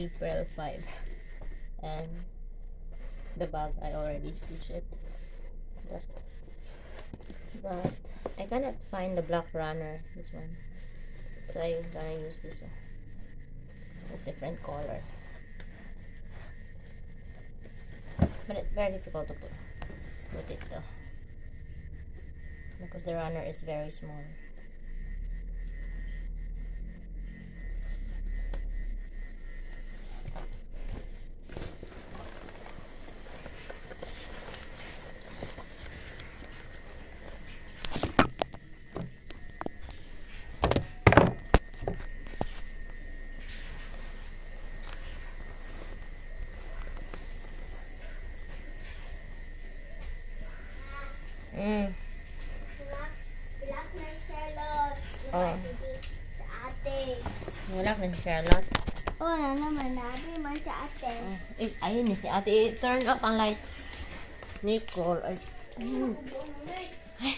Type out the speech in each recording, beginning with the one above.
April 5. And the bag, I already stitched it. But, but I cannot find the black runner, this one. So I'm gonna use this one. Different color. But it's very difficult to put, put it though. Because the runner is very small. Mm. Black na Charlotte. Oh. Ate. Wala na si Charlotte. Oo na naman, nabi man sa ate. Oh, eh, ayun ni si ate. Eh, turn off ang light. Nicole. Ay. Mm. Ay.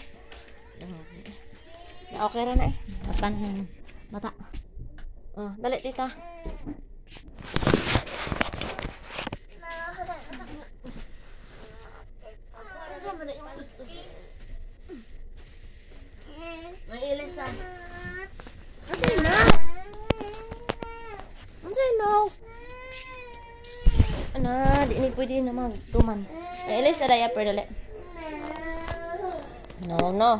Okay ra na eh. Mata na. Mata. Oh, dali tita. May ilis ah. Ano na? Ano na? Ano, di ni pwede na magtuman. May ilis na daya per dali. No, no.